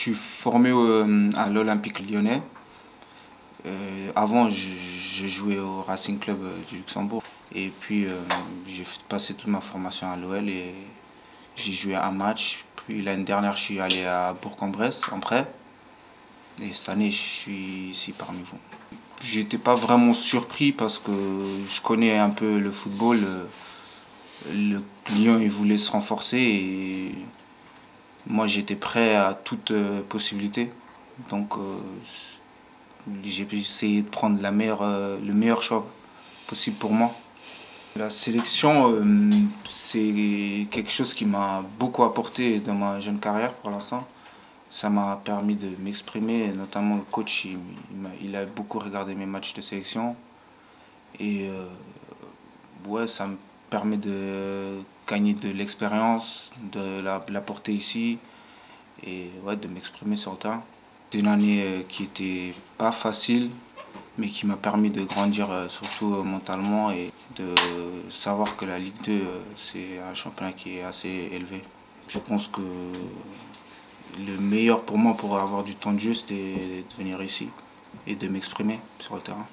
Je suis formé à l'Olympique lyonnais. Euh, avant, je, jouais au Racing Club euh, du Luxembourg. Et puis, euh, j'ai passé toute ma formation à l'OL et j'ai joué un match. Puis l'année dernière, je suis allé à Bourg-en-Bresse en prêt. Et cette année, je suis ici parmi vous. J'étais pas vraiment surpris parce que je connais un peu le football. Le Lyon, il voulait se renforcer et moi, j'étais prêt à toute possibilité. Donc, j'ai essayé de prendre la meilleure, euh, le meilleur choix possible pour moi. La sélection, euh, c'est quelque chose qui m'a beaucoup apporté dans ma jeune carrière pour l'instant. Ça m'a permis de m'exprimer, notamment le coach, il, a, beaucoup regardé mes matchs de sélection. Et euh, ouais, ça me permet de gagner de l'expérience, de l'apporter ici et ouais, de m'exprimer sur le terrain. C'est une année euh, qui était pas facile, mais qui m'a permis de grandir euh, surtout euh, mentalement et de savoir que la Ligue 2, c'est un championnat qui est assez élevé. Je pense que le meilleur pour moi pour avoir du temps de jeu, c'était de venir ici et de m'exprimer sur le terrain.